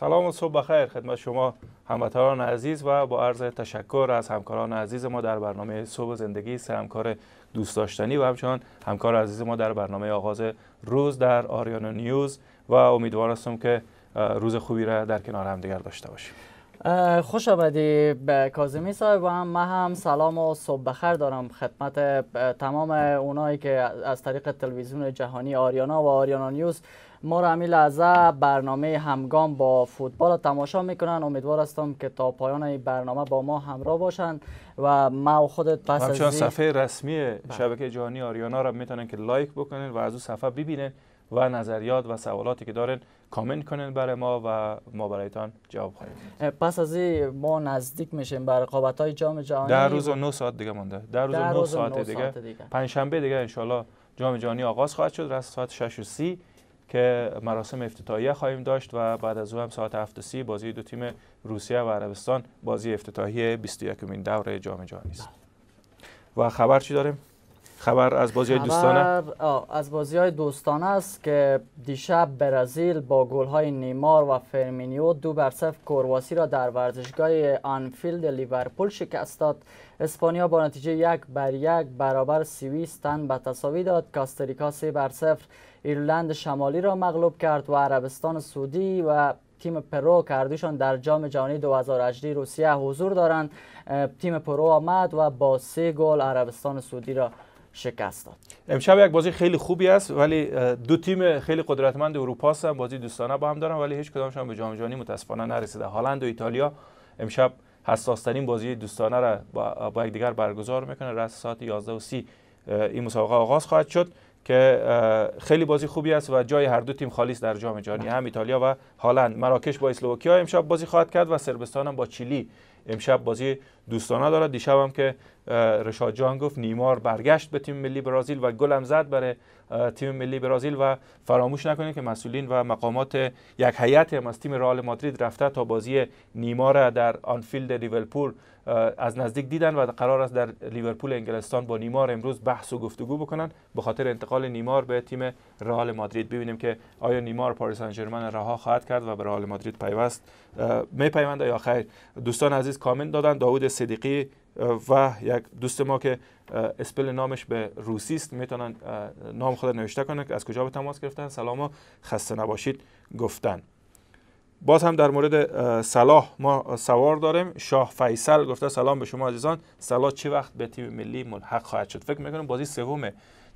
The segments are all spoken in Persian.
سلام و صبح بخیر. خدمت شما هموطنان عزیز و با عرض تشکر از همکاران عزیز ما در برنامه صبح زندگی سه همکار دوست داشتنی و همچنان همکار عزیز ما در برنامه آغاز روز در آریانا نیوز و امیدوار هستم که روز خوبی را در کنار هم دیگر داشته باشیم. خوش آمدی به کازمی صاحب و هم من هم سلام و صبح بخیر دارم خدمت تمام اونایی که از طریق تلویزیون جهانی آریانا و آریانا نیوز ما را همین لحظه برنامه همگام با فوتبال تماشا می‌کنن. امیدوار هستم که تا پایان این برنامه با ما همراه باشن و ما و خودت پس از صفحه رسمی بله. شبکه جهانی آریانا را می‌تونن که لایک بکنن و از اون صفحه ببینن و نظریات و سوالاتی که دارن کامنت کنن برای ما و ما برایتان جواب خواهیم پس از این ما نزدیک میشیم بر رقابت های جام جهانی. در روز و 9 ساعت دیگه مونده. در روز و 9 ساعت, دیگه, دیگه. پنجشنبه دیگه این جام جهانی آغاز خواهد شد. راس ساعت 6 و 30 که مراسم افتتاحیه خواهیم داشت و بعد از او هم ساعت 7:30 بازی دو تیم روسیه و عربستان بازی افتتاحیه 21 مین دور جام جهانی است. و خبر چی داریم؟ خبر از بازی های دوستانه؟ از بازی های دوستانه است که دیشب برزیل با گل های نیمار و فیرمینو دو بر صفر کرواسی را در ورزشگاه آنفیلد لیورپول شکست داد. اسپانیا با نتیجه یک بر یک برابر سوئیس تن به تساوی داد. کاستریکا سه بر صفر ایرلند شمالی را مغلوب کرد و عربستان سعودی و تیم پرو که هردوشان در جام جهانی 2018 روسیه حضور دارند تیم پرو آمد و با سه گل عربستان سعودی را شکست داد. امشب یک بازی خیلی خوبی است ولی دو تیم خیلی قدرتمند اروپا هستن بازی دوستانه با هم دارن ولی هیچ کدامشان به جام جهانی متاسفانه نرسیده. هالند و ایتالیا امشب حساس ترین بازی دوستانه را با, با یکدیگر برگزار می‌کنه. رس ساعت 11 و 30 این مسابقه آغاز خواهد شد که خیلی بازی خوبی است و جای هر دو تیم خالی است در جام جهانی هم ایتالیا و هالند. مراکش با اسلوواکیا امشب بازی خواهد کرد و سربستان هم با چیلی امشب بازی دوستانه دارد. دیشب هم که رشاد جان گفت نیمار برگشت به تیم ملی برازیل و گل هم زد برای تیم ملی برازیل و فراموش نکنید که مسئولین و مقامات یک هیئت هم از تیم رئال مادرید رفته تا بازی نیمار در آنفیلد لیورپول از نزدیک دیدن و قرار است در لیورپول انگلستان با نیمار امروز بحث و گفتگو بکنن به خاطر انتقال نیمار به تیم رئال مادرید. ببینیم که آیا نیمار پاریس سن ژرمن رها خواهد کرد و به رئال مادرید پیوست می پیوند یا خیر. دوستان عزیز کامنت دادن. داوود صدیقی و یک دوست ما که spell نامش به روسی است. می‌تونن نام خود نوشته کنن از کجا به تماس گرفتن. سلام خسته نباشید گفتن. باز هم در مورد صلاح ما سوار داریم. شاه فیصل گفته سلام به شما عزیزان. صلاح چه وقت به تیم ملی ملحق خواهد شد؟ فکر می‌کنم بازی سوم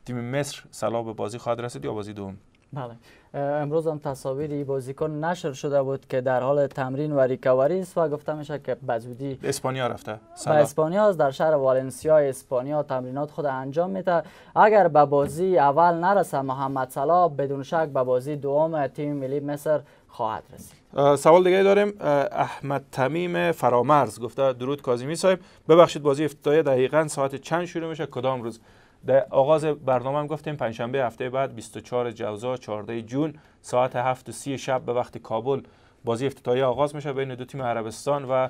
تیم مصر صلاح به بازی خواهد رسید یا بازی دوم؟ بله. امروز هم تصاویر بازیکن نشر شده بود که در حال تمرین و ریکاوری است و گفته میشه که بزودی اسپانیا رفته. به اسپانیا در شهر والنسیا اسپانیا تمرینات خود انجام میده. اگر به بازی اول نرسه محمد صلاح بدون شک به بازی دوم تیم ملی مصر خواهد رسید. سوال دیگه داریم. احمد تمیم فرامرز گفته درود کاظمی صاحب. ببخشید بازی افتتاحیه دقیقا ساعت چند شروع میشه؟ کدام روز؟ در آغاز برنامه هم گفتیم پنجشنبه هفته بعد 24 جوزا 14 جون ساعت 7 و 30 شب به وقت کابل بازی افتتاحی آغاز میشه بین دو تیم عربستان و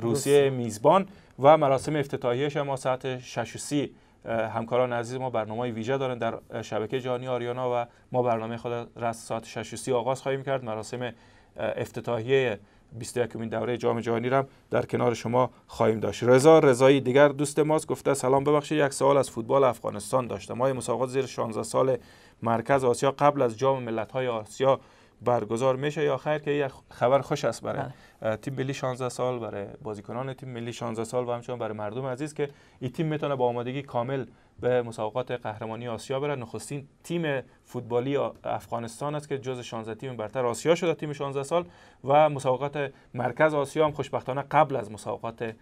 روسیه میزبان و مراسم افتتاحیش ما ساعت 6 و 30 همکاران عزیز ما برنامه ویژه دارن در شبکه جهانی آریانا و ما برنامه خود را ساعت 6 و 30 آغاز خواهیم کرد. مراسم افتتاحیه 21 مین دوره جام جهانی را در کنار شما خواهیم داشت. رضا رضایی دیگر دوست ماست گفته سلام ببخشید. یک سوال از فوتبال افغانستان داشتم. ما مسابقات زیر 16 سال مرکز آسیا قبل از جام ملت‌های آسیا برگزار میشه یا خیر که یک خبر خوش است برای بله. تیم ملی 16 سال برای بازیکنان تیم ملی 16 سال و همچنین برای مردم عزیز که این تیم می‌تونه با آمادگی کامل به مسابقات قهرمانی آسیا بره نخستین تیم فوتبالی افغانستان است که جز 16 تیم برتر آسیا شده تیم 16 سال. و مسابقات مرکز آسیا هم خوشبختانه قبل از مسابقات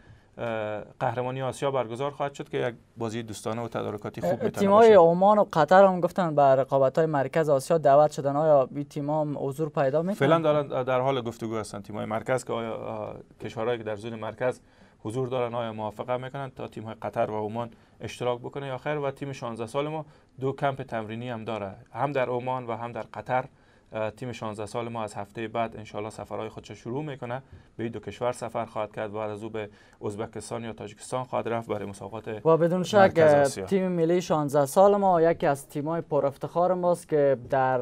قهرمانی آسیا برگزار خواهد شد که یک بازی دوستانه و تدارکاتی خوب می‌تونه تیم‌های عمان و قطر هم گفتن به رقابت‌های مرکز آسیا دعوت شدن. آیا این تیم‌ها هم حضور پیدا می‌کنن؟ فعلا دارن در حال گفتگو هستن تیم‌های مرکز که آیا کشورهایی که در زون مرکز حضور دارن آیا موافقه می‌کنن؟ تا تیم‌های قطر و عمان اشتراک بکنه خیر و تیم 16 سال ما دو کمپ تمرینی هم داره. هم در عمان و هم در قطر. تیم 16 سال ما از هفته بعد انشالله سفرهای خودش شروع می‌کنه. به این دو کشور سفر خواهد کرد بعد از او به ازبکستان یا تاجیکستان خواهد رفت برای مسابقات و بدون شک تیم ملی 16 سال ما یکی از تیمای پر افتخار ماست که در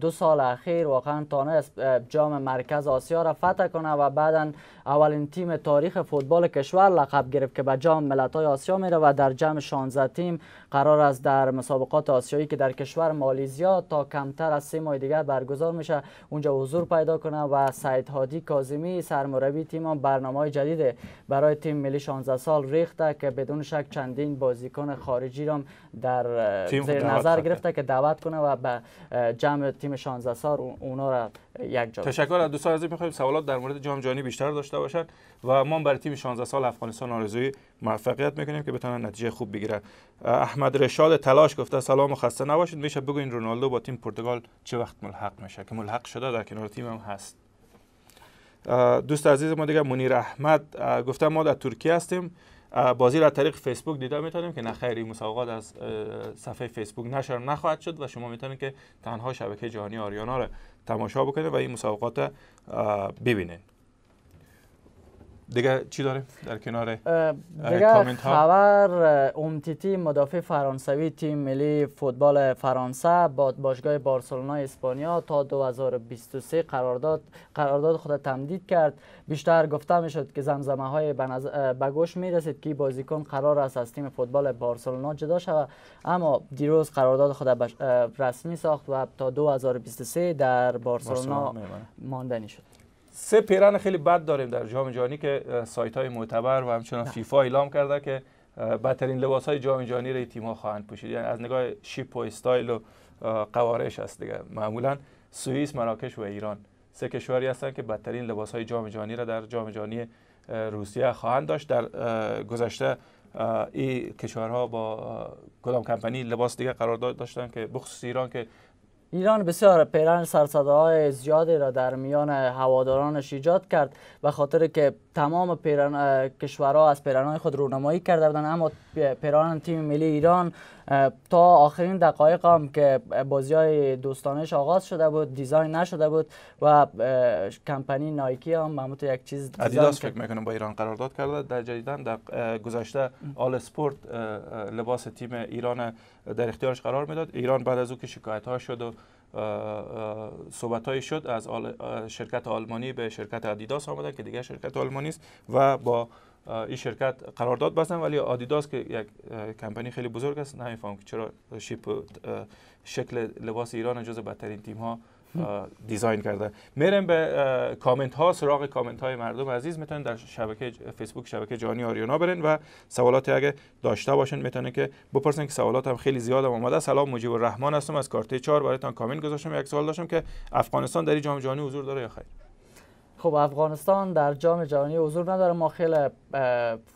دو سال اخیر واقعا تانست جام مرکز آسیا را فتح کنه و بعدا اولین تیم تاریخ فوتبال کشور لقب گرفت که به جام ملت‌های آسیا میره و در جمع 16 تیم قرار است در مسابقات آسیایی که در کشور مالیزیا تا کمتر از سه ماه دیگر برگزار میشه. اونجا حضور پیدا کنه و سعید هادی کاظمی سرمربی تیم برنامه جدید برای تیم ملی 16 سال ریخته که بدون شک چندین بازیکن خارجی را در زیر نظر گرفته که دعوت کنه و به جمع تیم 16 سال اونا را یک جا تشکر از دوستان عزیز. می‌خوایم سوالات در مورد جام جهانی بیشتر داشته باشن و ما برای تیم 16 سال افغانستان آرزوی موفقیت می‌کنیم که بتونن نتیجه خوب بگیره احمد رشاد تلاش گفته سلام و خسته نباشید. میشه بگوین رونالدو با تیم پرتغال چه وقت ملحق میشه؟ که ملحق شده در کنار تیم هم هست. دوست عزیز ما دیگه منیر احمد گفته ما در ترکیه هستیم. بازی را طریق فیسبوک دیده می‌تونیم که نخیری مسابقات از صفحه فیسبوک نشر نخواهد شد و شما می‌تونید که تنها شبکه جهانی آریانا را تماشا بکنید و این مسابقات ببینید. دیگه چی داریم در کنار؟ دیگه خبر امتیتی مدافع فرانسوی تیم ملی فوتبال فرانسه با باشگاه بارسلونا اسپانیا تا 2023 قرارداد قرارداد خود تمدید کرد. بیشتر گفته می‌شد که زمزمه های به گوش می رسید که بازیکن قرار است از تیم فوتبال بارسلونا جدا شود. اما دیروز قرارداد خود رسمی ساخت و تا 2023 در بارسلونا ماندنی شد. سه پیرن خیلی بد داریم در جام جهانی که سایت های معتبر و همچنان فیفا اعلام کرده که بدترین لباس های جام جهانی را تیم ها خواهند پوشید. یعنی از نگاه شیپ و استایل و قوارش است دیگه. معمولا سوئیس مراکش و ایران سه کشوری هستند که بدترین لباس های جام جهانی را در جام جهانی روسیه خواهند داشت. در گذشته این کشورها با کدام کمپانی لباس دیگه قرار داشتن که بخصوص ایران که ایران بسیار پیرن سرصده های زیادی را در میان هوادارانش ایجاد کرد و خاطر که تمام پیران کشورها از پیران خود رونمایی کرده بودند اما پیران تیم ملی ایران تا آخرین دقایق هم که بازی های دوستانش آغاز شده بود دیزاین نشده بود و کمپانی نایکی هم محمود یک چیز ادیداس فکر می‌کنم با ایران قرارداد کرده. در جدیدن در گذشته آل سپورت لباس تیم ایران در اختیارش قرار می‌داد. ایران بعد از او که شکایت ها شد و صحبت شد از شرکت آلمانی به شرکت ادیداس آمدن که دیگه شرکت آلمانی است و با این شرکت قرارداد بستن ولی آدیداس که یک کمپانی خیلی بزرگ است نمیفهم که چرا شیپ شکل لباس ایران جز بدترین تیم ها دیزاین کرده. میرم به کامنت ها سراغ کامنت های مردم عزیز. می‌تونن در شبکه فیسبوک شبکه جهانی آریانا برین و سوالاتی اگه داشته باشن می‌تونن که بپرسن که سوالات هم خیلی زیاد هم اومده. سلام مجیب الرحمن هستم. از کارته 4 برایتان کامنت گذاشتم. یک سوال داشتم که افغانستان در جام جهانی حضور داره یا خیر؟ خب افغانستان در جام جهانی حضور نداره. ما خیلی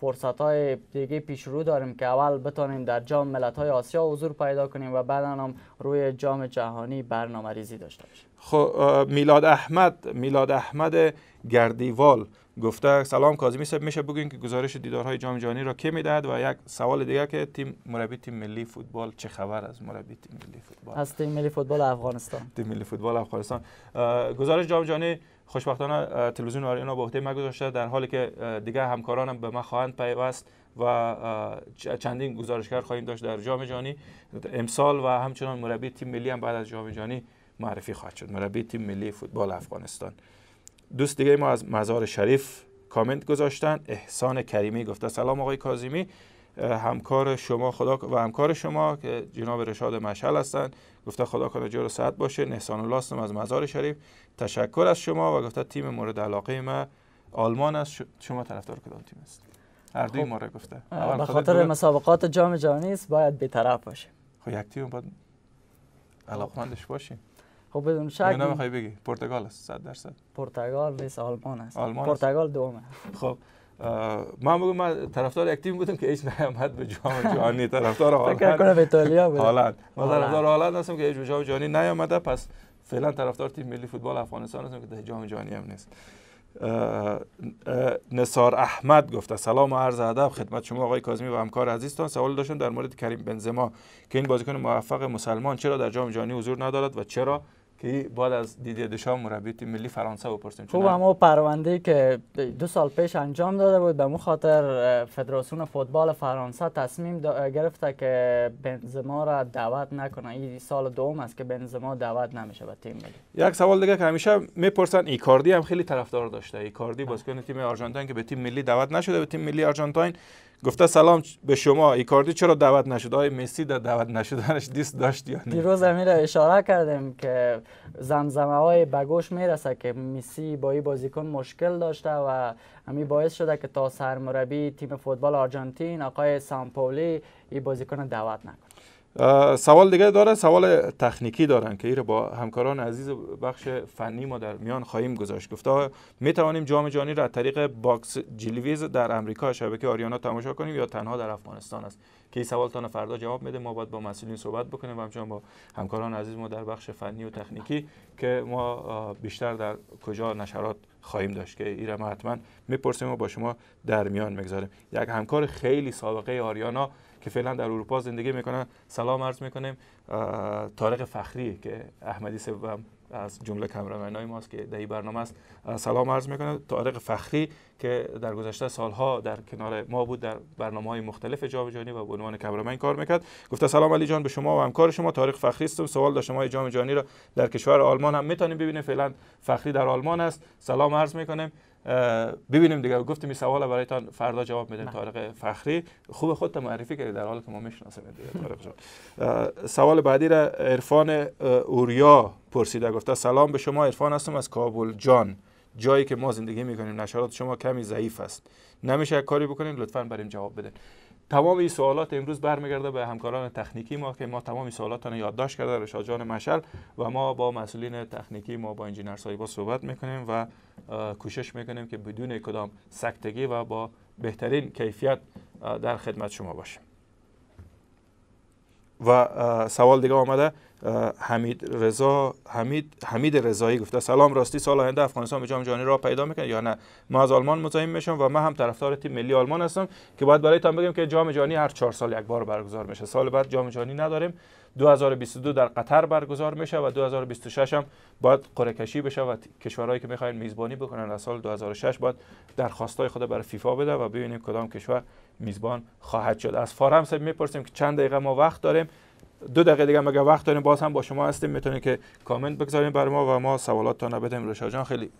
فرصت های دیگه پیش رو داریم که اول بتانیم در جام ملت های آسیا حضور پیدا کنیم و بعدا هم روی جام جهانی برنامه ریزی داشته باشیم. خب میلاد احمد میلاد احمد گردیوال گفته سلام کاظمی صاحب میشه بگین که گزارش دیدارهای جام جهانی را کی می‌دهد و یک سوال دیگه که تیم مربی تیم ملی فوتبال چه خبر از مربی تیم ملی فوتبال؟ از تیم ملی فوتبال افغانستان. تیم ملی فوتبال افغانستان. گزارش جام جهانی خوشبختانه تلویزیون آریانا به عهده من گذاشته در حالی که دیگه همکارانم به من خواهند پیوست و چندین گزارشگر خواهیم داشت در جام جهانی. امسال و همچنان مربی تیم ملی هم بعد از جام جهانی معرفی خواهد شد. مربی تیم ملی فوتبال افغانستان. دوست دیگه ما از مزار شریف کامنت گذاشتن. احسان کریمی گفته سلام آقای کاظمی. همکار شما خدا و همکار شما که جناب رشاد مشعل هستند گفته خدا کنه جور سعد باشه نحسان الله از مزار شریف. تشکر از شما و گفته تیم مورد علاقه ما آلمان است. شما طرفدار کدام تیم است؟ هر دوی خب، ما را گفته. به خاطر مسابقات جام جهانی است باید بی‌طرف باشه. خب یک تیم باید علاقمندش باشیم. خب بدون شک نمی‌خوای بگی؟ پرتغال است 100 درصد. پرتغال نیست آلمان است. آلمان پرتغال دومه. خب من بگم من طرفدار یک تیم بودم که هیچ نیامد به جام جهانی طرفدار هالند. فکر کنم ایتالیا بود هالند. من طرفدار هالند هستم که هیچ به جام جهانی نیامده پس فعلا طرفدار تیم ملی فوتبال افغانستان هستم که در جام جهانی هم نیست. نصار احمد گفته سلام و عرض ادب خدمت شما آقای کاظمی و همکار عزیزتان. سوال داشتم در مورد کریم بنزما که این بازیکن موفق مسلمان چرا در جام جهانی حضور ندارد و چرا که بعد از دیدی دشام مربی تیم ملی فرانسه بپرسیم. خوب اما پرونده که دو سال پیش انجام داده بود به خاطر فدراسیون فوتبال فرانسه تصمیم گرفته که بنزما را دعوت نکنه. این سال دوم است که بنزما دعوت نمیشه به تیم ملی. یک سوال دیگه که همیشه می‌پرسن ایکاردی هم خیلی طرفدار داشته. ایکاردی بازیکن تیم آرژانتین که به تیم ملی دعوت نشده به تیم ملی آرژانتین گفته سلام به شما ایکاردی چرا دعوت نشد؟ آیا مسی در دعوت نشدنش دست داشت یا نه؟ دیروز امیر اشاره کردیم که زمزمه های بگوش می‌رسه که مسی با این بازیکن مشکل داشته و همین باعث شده که تا سرمربی تیم فوتبال آرژانتین آقای سامپولی این بازیکن دعوت نکنه. سوال دیگه داره سوال تکنیکی دارن که ایره با همکاران عزیز بخش فنی ما در میان خواهیم گذاشت. گفته می توانیم جام جهانی را از طریق box GLWiZ در امریکا شبکه آریانا تماشا کنیم یا تنها در افغانستان است؟ که این سوال تا فردا جواب میده. ما باید با مسئولین صحبت بکنیم و همچنان با همکاران عزیز ما در بخش فنی و تکنیکی که ما بیشتر در کجا نشرات خواهیم داشت که ایره ما حتما می‌پرسیم و با شما در میان می‌گذاریم. یک همکار خیلی سابقه آریانا که فعلا در اروپا زندگی می‌کنه. سلام عرض می‌کنیم. طارق فخری که احمدی سوم از جمله های ماست که در این برنامه است. سلام عرض می‌کنه طارق فخری که در گذشته سالها در کنار ما بود در برنامه های مختلف جام و به عنوان کمرمن کار می‌کرد. گفته سلام علی جان به شما و همکار شما. طارق فخری هستم. سوال داشتم های جام جهانی را در کشور آلمان هم می‌تونیم ببینیم؟ فعلا فخری در آلمان است. سلام عرض می‌کنیم ببینیم دیگه. گفتیم این سوال برایتان فردا جواب میدیم طارق فخری. خوب خودت معرفی کردی در حالی که ما می‌شناسیم دیگه طارق جان. سوال بعدی را عرفان اوریا پرسیده گفته سلام به شما. عرفان هستم از کابل جان. جایی که ما زندگی می‌کنیم نشرات شما کمی ضعیف است. نمیشه کاری بکنین لطفا بریم جواب بدین. تمام این سوالات امروز برمیگرده به همکاران تکنیکی ما که ما تمام این سوالات رو یادداشت کرده رشاد جان مشل و ما با مسئولین تکنیکی ما با انجینر با صحبت می‌کنیم و کوشش می‌کنیم که بدون کدام سکتگی و با بهترین کیفیت در خدمت شما باشیم. و سوال دیگه آمده حمید رضا حمید حمید رضایی گفته سلام راستی سال آینده افغانستان به جام جهانی را پیدا می‌کنه یا نه؟ ما از آلمان مزاحم میشم و من هم طرفدار تیم ملی آلمان هستم که باید برایتان بگم که جام جهانی هر چهار سال یک بار برگزار میشه. سال بعد جام جهانی نداریم. 2022 در قطر برگزار میشه و 2026 هم باید قرعه کشی بشه و کشورهایی که می‌خواین میزبانی بکنن از سال 2006 باید درخواستای خود برای فیفا بده و ببینیم کدام کشور میزبان خواهد شد. از فارم می‌پرسیم که چند دقیقه ما وقت داریم. دو دقیقه دیگه مگه وقت داریم باز هم با شما هستیم. می‌تونید که کامنت بگذاریم بر ما و ما سوالات تا نبدیم. رشا جان خیلی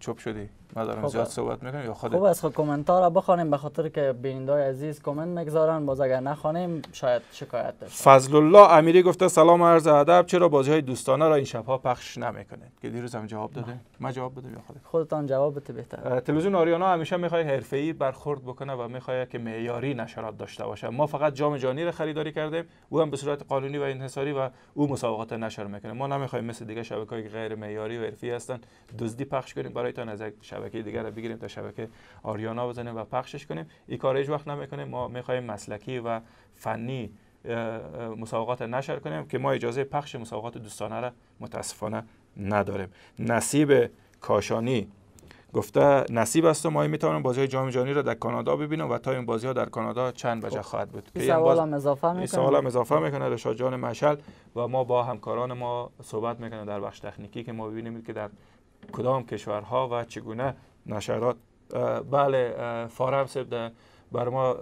چوب شدی. ما دارم زیاد صحبت می‌کنیم یا خود خوب از خود کامنتار را بخوانیم به خاطر که بیننده عزیز کامنت می‌گذارن. باز اگر نخوانیم شاید شکایت داشته فضل الله امیری گفته سلام عرض ادب. چرا بازی های دوستانه را این شبها پخش نمی‌کنید؟ که دیروز هم جواب داده ما جواب بدم یا خودت؟ خودتان جواب بده بهتر. تلویزیون آریانا همیشه می‌خواد حرفه‌ای برخورد بکنه و می‌خواد که معیاری نشرات داشته باشه. ما فقط جام جهانی را خریداری کردیم. او هم به صورت قانونی و انحصاری و او مسابقات نشر می‌کنه. ما نمی‌خوایم مثل دیگه شبکه‌های غیر معیاری و حرفی هستن دزدی پخش کنیم. برایتان از یک شبکه دیگر بگیریم تا شبکه آریانا بزنیم و پخشش کنیم. این کار هیچ وقت نمی‌کنیم. ما می‌خوایم مسلکی و فنی مسابقات نشر کنیم که ما اجازه پخش مسابقات دوستانه را متاسفانه نداریم. نصیب کاشانی گفته نصیب است ما می‌توانیم بازی جام جهانی را در کانادا ببینیم و تا این بازی ها در کانادا چند بجه خب. خواهد بود. این سوال هم اضافه می‌کنه. سوال هم اضافه می‌کنه. رشاد جان مشل و ما با همکاران ما صحبت می‌کنیم در بخش تکنیکی که ما ببینیم که در کدام کشورها و چگونه نشرات بله فارم سب بر ما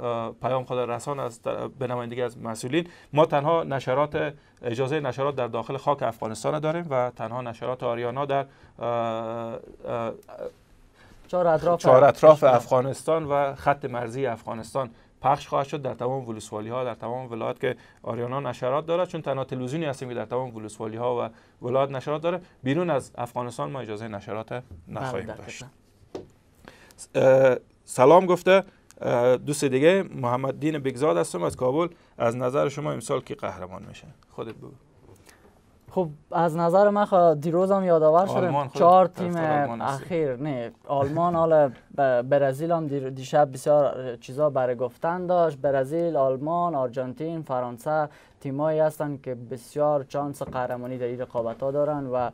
پیام خود رسان از به نمایندگی از مسئولین. ما تنها نشرات اجازه نشرات در داخل خاک افغانستان داریم و تنها نشرات آریانا در چهار اطراف, چهار اطراف افغانستان و خط مرزی افغانستان پخش خواهد شد در تمام ولسوالی ها در تمام ولایت که آریانا نشرات داره چون تنها تلویزیونی هستیم که در تمام ولسوالی ها و ولایت نشرات داره. بیرون از افغانستان ما اجازه نشرات نخواهیم بله، داشت. سلام گفته دوست دیگه محمد دین بگزاد هستم از کابل. از نظر شما امسال کی قهرمان میشه؟ خودت بگو. خب از نظر من دیروز هم یادآور شدم. چهار تیم اخیر. نه آلمان حالا برزیل هم دیشب بسیار چیزا برای گفتن داشت. برزیل آلمان آرژانتین فرانسه تیمایی هستند که بسیار چانس قهرمانی در این رقابت ها دارن و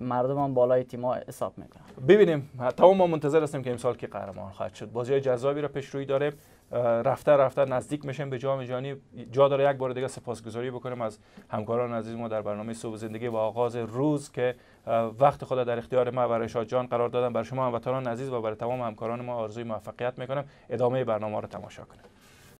مردم هم بالای تیما حساب می‌کنن. ببینیم. تمام ما منتظر هستیم که امسال کی قهرمان خواهد شد. بازی جذابی را پیش روی داره. رفته رفته نزدیک میشیم به جام جهانی جا داره یک بار دیگه سپاسگزاری بکنیم از همکاران عزیز ما در برنامه صبح زندگی و آغاز روز که وقت خود در اختیار ما و رشاد جان قرار دادن. بر شما هموطنان عزیز و برای تمام همکاران ما آرزوی موفقیت می‌کنم. ادامه برنامه رو تماشا کنیم